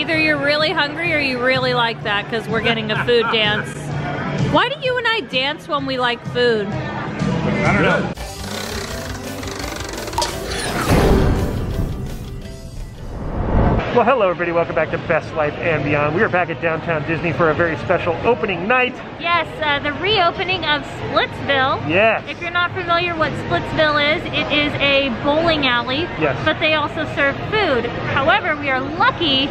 Either you're really hungry or you really like that because we're getting a food dance. Why do you and I dance when we like food? I don't know. Well, hello everybody. Welcome back to Best Life and Beyond. We are back at Downtown Disney for a very special opening night. Yes, uh, the reopening of Splitsville. Yes. If you're not familiar what Splitsville is, it is a bowling alley. Yes. But they also serve food. However, we are lucky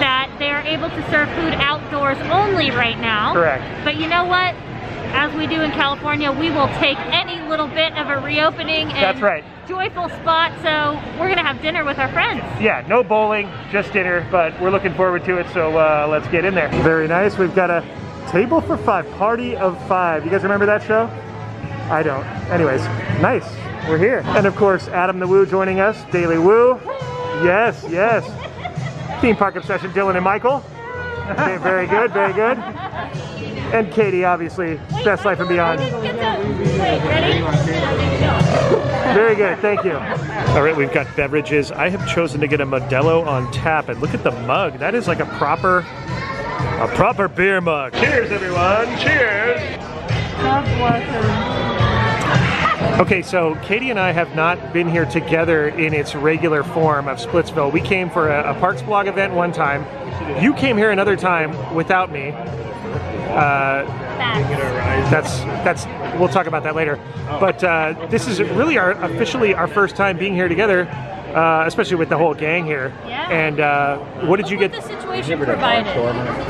that they are able to serve food outdoors only right now. Correct. But you know what? As we do in California, we will take any little bit of a reopening and That's right. Joyful spot. So we're gonna have dinner with our friends. Yeah, no bowling, just dinner, but we're looking forward to it, so uh, let's get in there. Very nice. We've got a table for five, party of five. You guys remember that show? I don't. Anyways, nice. We're here. And of course, Adam the Woo joining us, Daily Woo. Yes, yes. Theme Park Obsession, Dylan and Michael. Very good, very good. And Katie, obviously, Best Life and Beyond. Wait, ready? Very good, thank you. All right, we've got beverages. I have chosen to get a Modelo on tap, and look at the mug. That is like a proper, a proper beer mug. Cheers, everyone. Cheers. Okay, so Katie and I have not been here together in its regular form of Splitsville. We came for a, a Parks Blog event one time. You came here another time without me. Uh, that's that's we'll talk about that later. But uh, this is really our officially our first time being here together, uh, especially with the whole gang here. Yeah. And uh, what did you What get? the situation provided?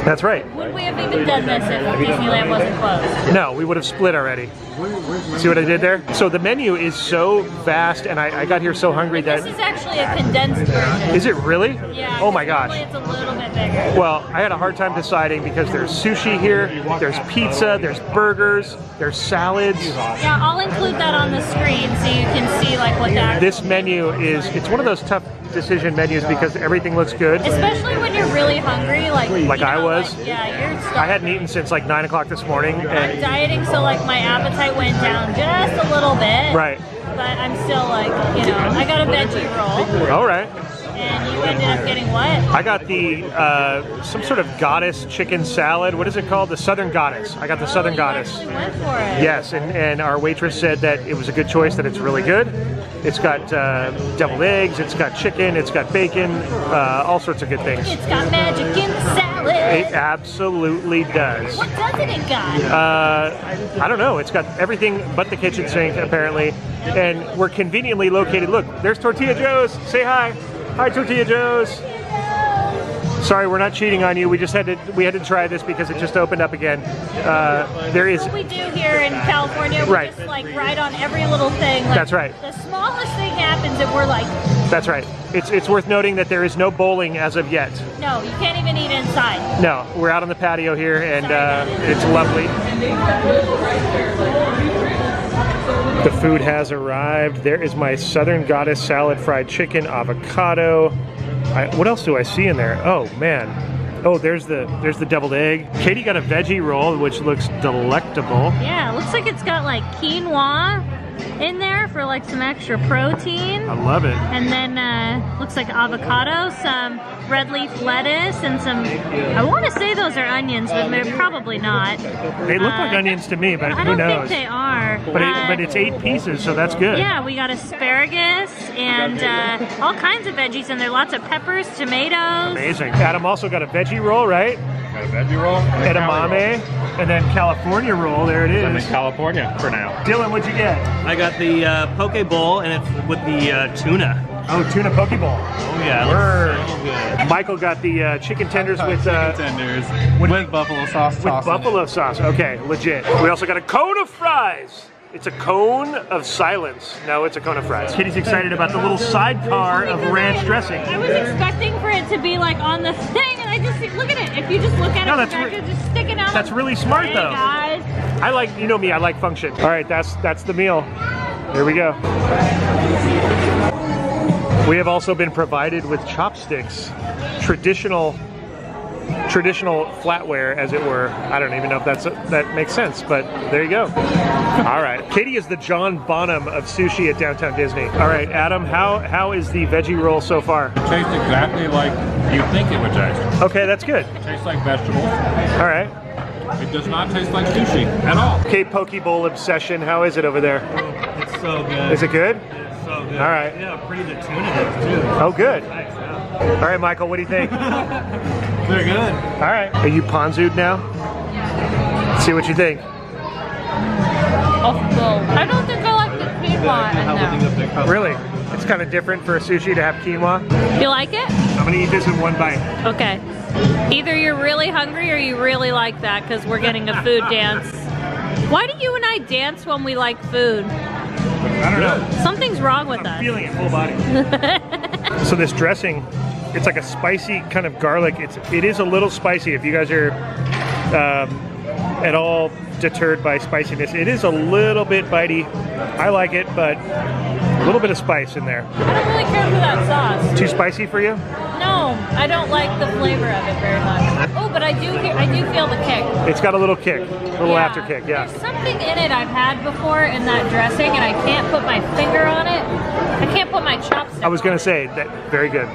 That's right. Would we have even done this if Disneyland wasn't closed? No, we would have split already. See what I did there? So the menu is so vast, and I, I got here so hungry that This is actually a condensed version. is it really? Yeah. Oh my gosh. It's a little bit bigger. Well, I had a hard time deciding because there's sushi here, there's pizza, there's burgers, there's salads. Yeah, I'll include that on the screen so you can see like what that. This menu is it's one of those tough decision menus because everything looks good. Especially when you're really hungry, like Like I know, was? like, yeah, you're. Stuck. I hadn't eaten since like nine o'clock this morning, I'm and dieting, so like my appetite went down just a little bit. right. But I'm still like, you know, I got a veggie roll, All right. Ended up getting what? I got the uh, some sort of goddess chicken salad. What is it called? The Southern Goddess. I got the Southern Oh, you Goddess. actually went for it. Yes, and, and our waitress said that it was a good choice, that it's really good. It's got uh, deviled eggs, it's got chicken, it's got bacon, uh, all sorts of good things. It's got magic in the salad. It absolutely does. What doesn't it got? Uh, I don't know. It's got everything but the kitchen sink, apparently. And we're conveniently located. Look, there's Tortilla Joe's. Say hi. Hi, Tortilla Joe's. Sorry, we're not cheating on you. We just had to we had to try this because it just opened up again. Uh, there is what we do here in California, we Right. just like ride on every little thing. Like, That's right. The smallest thing happens and we're like, that's right. It's it's worth noting that there is no bowling as of yet. no, you can't even eat inside. No, we're out on the patio here, and uh, it's lovely. Food has arrived. There is my Southern Goddess salad, fried chicken, avocado. I, what else do I see in there? Oh man. Oh, there's the there's the deviled egg. Katie got a veggie roll, which looks delectable. Yeah, looks like it's got like quinoa in there for like some extra protein. I love it. And then uh, looks like avocado, some red leaf lettuce, and some. I want to say those are onions, but they're probably not. They look like Uh, onions to me, but I who don't knows? think they are. But it, Uh, but it's eight pieces, so that's good. Yeah, we got asparagus and uh, all kinds of veggies in there. Lots of peppers, tomatoes. Amazing. Adam also got a veggie roll, right? Got a veggie roll. and a Cali Edamame, and then California roll. There it is. I'm in. California for now. Dylan, what'd you get? I got the uh, poke bowl and it's with the uh, tuna. Oh, tuna poke bowl. Oh yeah, Word. looks so good. Michael got the uh, chicken tenders with uh, tenders with- with, buffalo sauce. with sauce it. buffalo sauce. Okay, legit. We also got a cone of fries. It's a cone of silence. No, it's a cone of fries. Kitty's excited about the little sidecar of ranch dressing. I was expecting for it to be like on the thing, and I just look at it. If you just look at No, it, that's re- it's just sticking out. that's really smart, hey, though. guys. I like, you know me, I like function. All right, that's that's the meal. Here we go. We have also been provided with chopsticks, traditional traditional flatware, as it were. I don't even know if that's that makes sense, but there you go. All right, Katie is the John Bonham of sushi at Downtown Disney. All right, Adam, how how is the veggie roll so far? Tastes exactly like you think it would taste. Okay, that's good. It tastes like vegetables. All right. It does not taste like sushi at all. Okay, Poke Bowl obsession. How is it over there? Oh, it's so good. Is it good? It's so good. All right. Yeah, pretty the tuna is too. Oh, good. Nice, yeah. All right, Michael, what do you think? All They're good. All right. Are you ponzued now? See what you think. I don't think I like the quinoa in there. Really? It's kind of different for a sushi to have quinoa. You like it? I'm gonna eat this in one bite. Okay. Either you're really hungry or you really like that because we're getting a food dance. Why do you and I dance when we like food? I don't know. Something's wrong with I'm us. feeling it full body. so this dressing, it's like a spicy kind of garlic. It's it is a little spicy. If you guys are um, at all deterred by spiciness, it is a little bit bitey. I like it, but a little bit of spice in there. I don't really care for that sauce. Too spicy for you? No, I don't like the flavor of it very much. Oh, but I do I do feel the kick. It's got a little kick, a little Yeah. after kick. Yeah. There's something in it I've had before in that dressing, and I can't put my finger on it. I put my. I was gonna say that. Very good.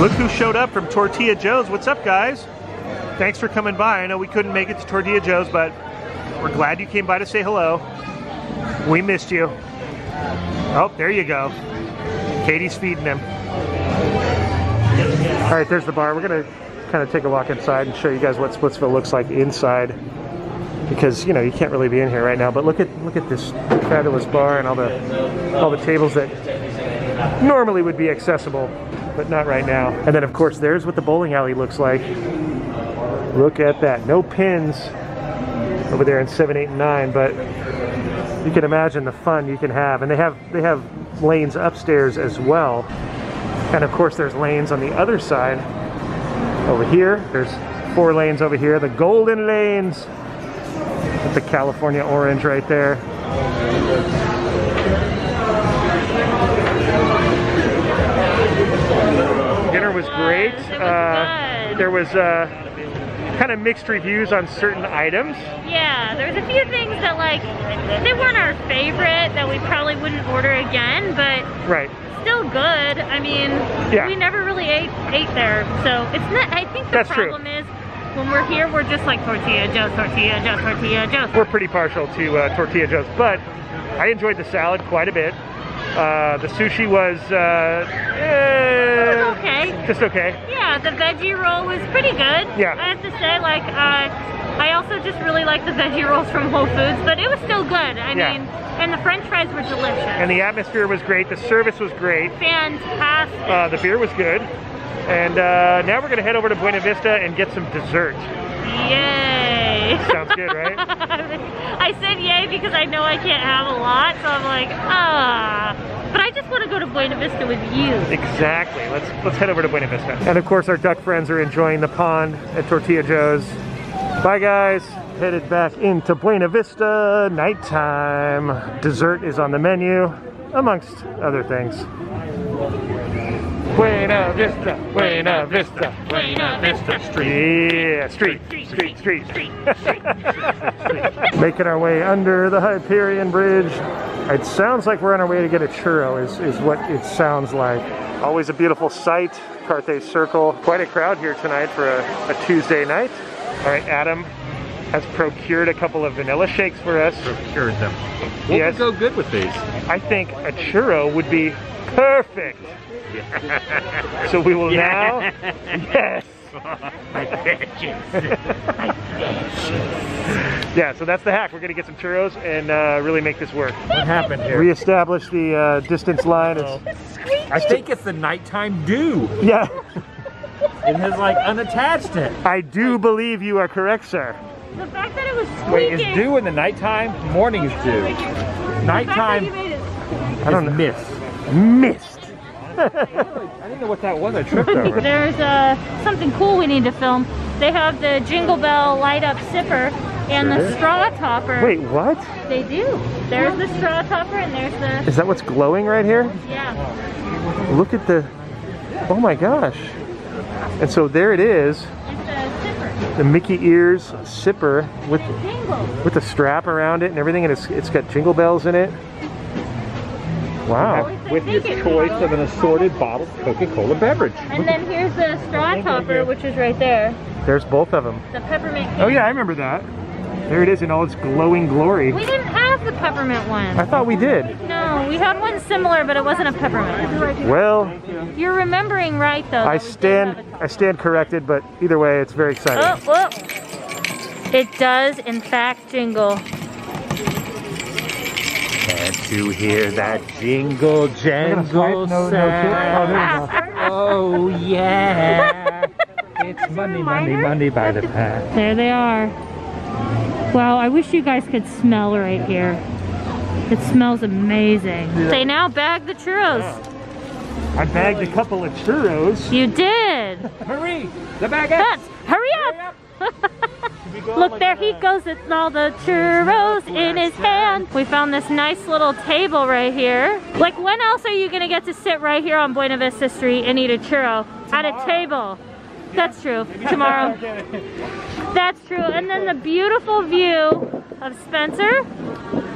Look who showed up from Tortilla Joe's. What's up, guys? Thanks for coming by. I know we couldn't make it to Tortilla Joe's, but we're glad you came by to say hello. We missed you. Oh, there you go. Katie's feeding him. All right, there's the bar. We're gonna kind of take a walk inside and show you guys what Splitsville looks like inside, because you know you can't really be in here right now. But look at look at this fabulous bar and all the all the tables that normally would be accessible, but not right now. And then of course there's what the bowling alley looks like. Look at that. No pins over there in seven, eight, and nine, but you can imagine the fun you can have. And they have they have lanes upstairs as well. And of course there's lanes on the other side over here. There's four lanes over here, the golden lanes with the California orange right there. Dinner was great. Uh, there was uh, kind of mixed reviews on certain items. Yeah, there was a few things that like they weren't our favorite that we probably wouldn't order again, but Right. Still good. I mean, Yeah. we never really ate ate there, so it's not. I think the That's true. problem is when we're here, we're just like tortilla joe, tortilla joe, tortilla joe. We're pretty partial to uh, tortilla joes, but I enjoyed the salad quite a bit. Uh, the sushi was uh, It was eh, okay. just okay. Yeah, the veggie roll was pretty good. Yeah. I have to say, like, uh, I also just really like the veggie rolls from Whole Foods, but it was still good. I Yeah. mean, and the French fries were delicious. And the atmosphere was great. The service was great. fantastic. Uh, the beer was good. And uh, now we're going to head over to Buena Vista and get some dessert. Yay! Sounds good, right? I said yay because I know I can't have a lot, so I'm like, ah. But I just want to go to Buena Vista with you. Exactly. Let's let's head over to Buena Vista. And of course, our duck friends are enjoying the pond at Tortilla Joe's. Bye, guys. Headed back into Buena Vista. Nighttime. Dessert is on the menu, amongst other things. Buena Vista, Buena Vista, Buena Vista Street. Yeah, street, street, street, street. Making our way under the Hyperion Bridge. It sounds like we're on our way to get a churro, is, is what it sounds like. Always a beautiful sight, Carthay Circle. Quite a crowd here tonight for a, a Tuesday night. All right, Adam has procured a couple of vanilla shakes for us. Procured them. What Yes. would go good with these? I think a churro would be perfect. so we will now. Yes. yeah, so that's the hack. We're gonna get some churros and uh, really make this work. What happened here? Reestablish the uh, distance line. It's- I think it's the nighttime dew. yeah, It has like unattached it. I do believe you are correct, sir. The fact that it was squeaking. Wait, squeaking. is dew in the nighttime? Morning is dew. The fact that Nighttime you made it I don't is know. mist. Missed. I didn't know what that was. I tripped over. There's uh, something cool we need to film. They have the Jingle Bell light up sipper And the straw topper. Wait, what? They do. There's the straw topper and there's the, Is that what's glowing right here? yeah. Look at the, oh my gosh. And so there it is, It's a zipper. the Mickey Ears sipper with Jingle. with the strap around it and everything, and it's it's got jingle bells in it. Wow. With your choice of an assorted bottled Coca-Cola beverage. And then here's the straw topper, which is right there. There's both of them. The peppermint. Oh yeah, I remember that. There it is in all its glowing glory. We didn't have the peppermint one. I thought we did. No, we had one similar, but it wasn't a peppermint. Well, You're remembering right though. I that we did stand I stand corrected, but either way, it's very exciting. Oh, whoop. It does in fact jingle. Can't you hear that jingle jangle No, no, sound? kid. Oh, oh yeah. It's money, money, money by the pound. There they are. Wow, I wish you guys could smell right here. It smells amazing. They now bag the churros. I bagged a couple of churros. You did. Hurry! The bag That's, hurry up. Look, there he goes with all the churros in his hand. We found this nice little table right here. Like, when else are you gonna get to sit right here on Buena Vista Street and eat a churro at a table? That's true. Tomorrow. That's true. And then the beautiful view of Spencer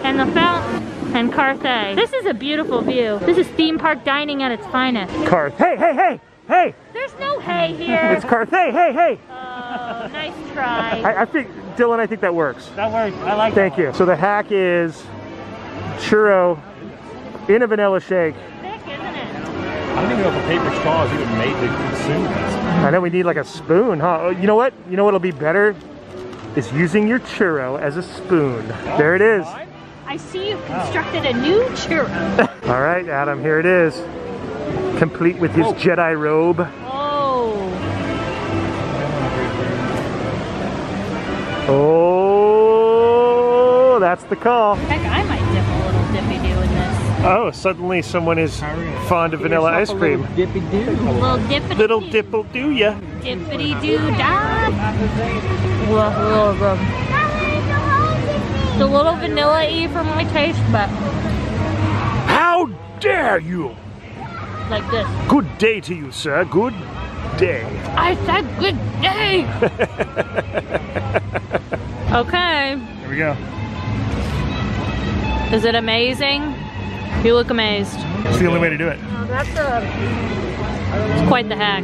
and the fountain and Carthay. This is a beautiful view. This is theme park dining at its finest. Carth. Hey, hey, hey, hey! There's no hay here. It's Carthay. Hey, hey, hey! Oh, nice try. I, I think, Dylan, I think that works. That works. I like it. Thank you. So the hack is churro in a vanilla shake. Thick, isn't it? I don't even know if a paper straw is even made to consume this. I know we need like a spoon, huh? Oh, You know what? You know what'll be better? Is using your churro as a spoon. There it is. I see you've constructed a new churro. All right, Adam, here it is. Complete with his Oh. Jedi robe. Oh. Oh, that's the call. Heck, Oh, suddenly someone is fond of vanilla ice cream. Dippy doo. Little dippity Little dipple do ya. dippity doo dah. It's a little vanilla y for my taste, but How dare you! like this. Good day to you, sir. Good day. I said good day. okay. Here we go. Is it amazing? You look amazed. It's the only way to do it. Oh, that's a. It's quite the hack.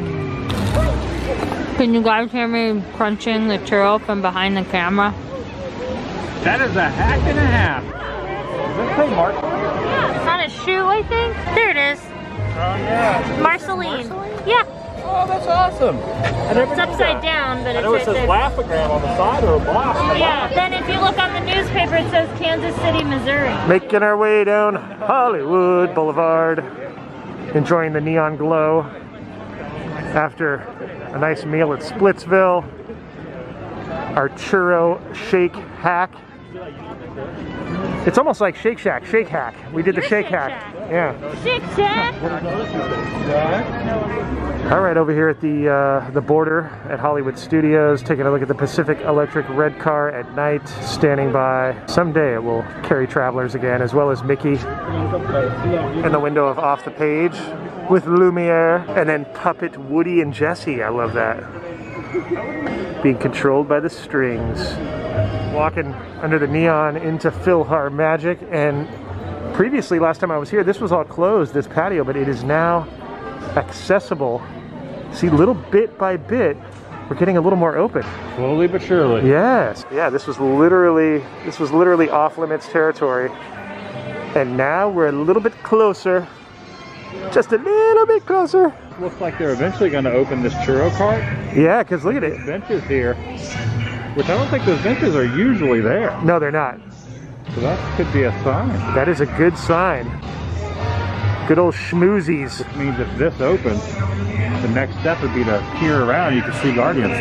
Can you guys hear me crunching the churro from behind the camera? That is a hack and a half. Does that say Mark? Yeah, it's on a shoe, I think. There it is. Oh yeah. Marceline. Yeah, Oh, that's awesome. I it's upside that. down, but I it's know it right says there. Laugh-O-Gram on the side or a block. on the Yeah, then if you look on the newspaper, it says Kansas City, Missouri. Making our way down Hollywood Boulevard, enjoying the neon glow after a nice meal at Splitsville. Our churro shake hack. It's almost like Shake Shack, Shake Hack. We did the Shake Shake Hack. Shack. Yeah. Shake Shack. All right, over here at the uh, the border at Hollywood Studios, taking a look at the Pacific Electric red car at night, standing by. Someday it will carry travelers again, as well as Mickey in the window of Off the Page with Lumiere, and then Puppet Woody and Jesse. I love that. Being controlled by the strings. Walking under the neon into PhilharMagic, and previously, last time I was here, this was all closed, this patio, but it is now accessible. See, little bit by bit, we're getting a little more open. Slowly but surely. Yes, yeah, this was literally this was literally off limits territory, and now we're a little bit closer, just a little bit closer. Looks like they're eventually going to open this churro cart. Yeah, because look at it. Benches here, which I don't think those benches are usually there. No, they're not. So that could be a sign. That is a good sign. Good old schmoozies. Which means if this opens, the next step would be to peer around. You can see Guardians.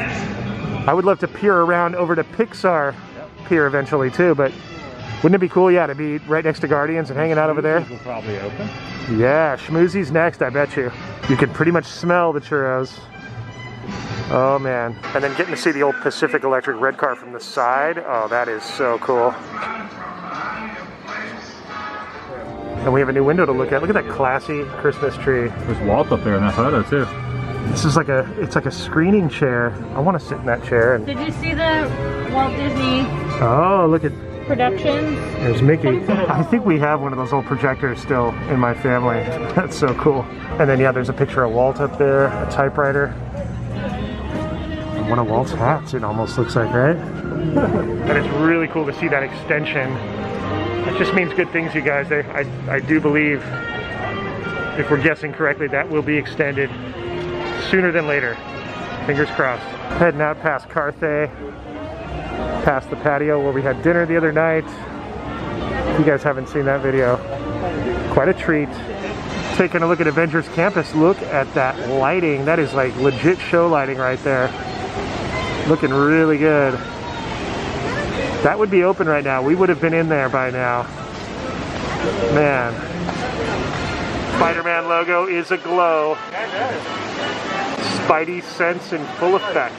I would love to peer around over to Pixar Pier eventually too, but wouldn't it be cool, yeah, to be right next to Guardians and hanging out over there? Will probably open. Yeah, schmoozies next, I bet you. You can pretty much smell the churros. Oh man. And then getting to see the old Pacific Electric red car from the side. Oh, that is so cool. And we have a new window to look at. Look at that classy Christmas tree. There's Walt up there in that photo too. This is like a, it's like a screening chair. I want to sit in that chair. And Did you see the Walt Disney oh, look at Productions? there's Mickey. I think we have one of those old projectors still in my family. That's so cool. And then yeah, there's a picture of Walt up there, a typewriter. One of Walt's hats. It almost looks like, right? and it's really cool to see that extension. It just means good things, you guys. I, I, I do believe, if we're guessing correctly, that will be extended sooner than later. Fingers crossed. Heading out past Carthay, past the patio where we had dinner the other night. If you guys haven't seen that video, quite a treat. Taking a look at Avengers Campus, look at that lighting. That is like legit show lighting right there. Looking really good. That would be open right now. We would have been in there by now. Man. Spider-Man logo is aglow. Spidey sense in full effect.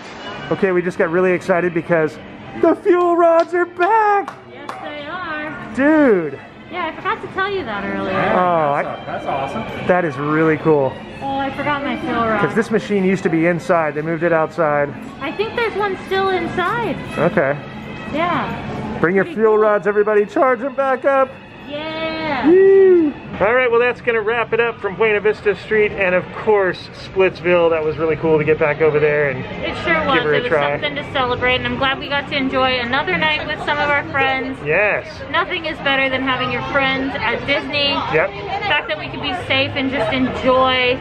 Okay, we just got really excited because the fuel rods are back! Yes, they are. Dude! Yeah, I forgot to tell you that earlier. Oh, I, That's awesome. that is really cool. Oh, I forgot my fuel rods. Because this machine used to be inside. They moved it outside. I think there's one still inside. Okay. Yeah. Bring your fuel cool. rods, everybody. Charge them back up. Yeah. All right, well, that's going to wrap it up from Buena Vista Street and, of course, Splitsville. That was really cool to get back over there. And It sure was. Give her a It was try. something to celebrate, and I'm glad we got to enjoy another night with some of our friends. yes, Nothing is better than having your friends at Disney. yep, The fact that we could be safe and just enjoy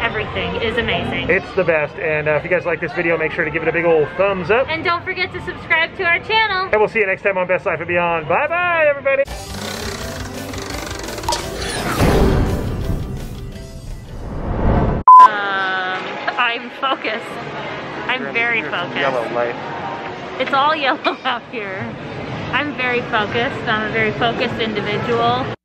everything is amazing. it's the best. And uh, if you guys like this video, make sure to give it a big old thumbs up. And don't forget to subscribe to our channel. And we'll see you next time on Best Life and Beyond. Bye bye, everybody. I'm focused. I'm very focused. Yellow light. It's all yellow out here. I'm very focused. I'm a very focused individual.